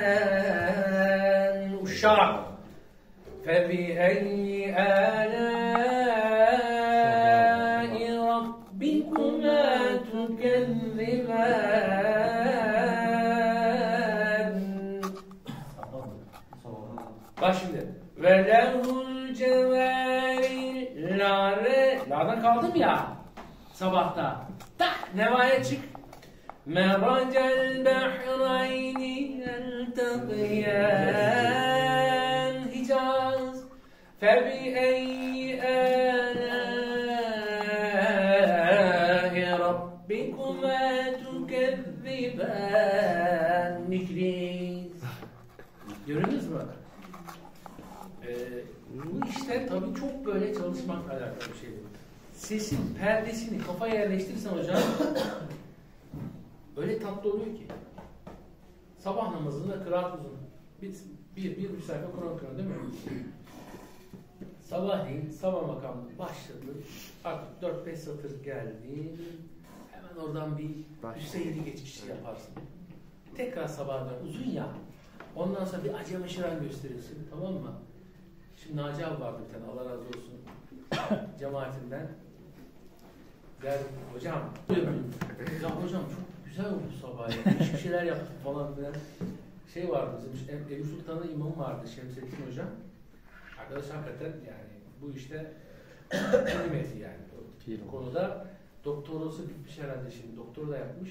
والمرجان والشعر فبأي آلاء ربكما تكذبان Bak şimdi. Ve lehul cevâri lâre. Lâdan kaldım ya. Sabahta. Tak. Nevaya çık. Meracel behreyni yelteqiyan. Hicaz. فبأي آلاء ربكما تكذبان Nikriz. Görünüz mü? Ee, bu işte tabii çok böyle çalışmakla alakalı bir şey. Sesin perdesini kafaya yerleştirirsen hocam öyle tatlı oluyor ki. Sabah namazında kıraat uzun. Bir, bir, bir, bir sayfa Kur'an okuyor değil mi? Sabahleyin sabah makamı başladı. Artık 4-5 satır geldi. Hemen oradan bir Hüseyin'i geçiş yaparsın. Tekrar sabah dön. Uzun ya. Ondan sonra bir acemi şiran gösterirsin. Tamam mı? Şimdi Naci abi vardı bir tane. Allah razı olsun. Cemaatinden. Gel hocam. Ya hocam çok güzel oldu sabah ya. Değişik şeyler yaptık falan filan. Şey vardı bizim Ev- Eyüp Sultan'da imam vardı Şemsettin hocam. Arkadaş hakikaten yani bu işte kıymeti yani. Bu konuda doktorası bitmiş herhalde şimdi. Doktor da yapmış.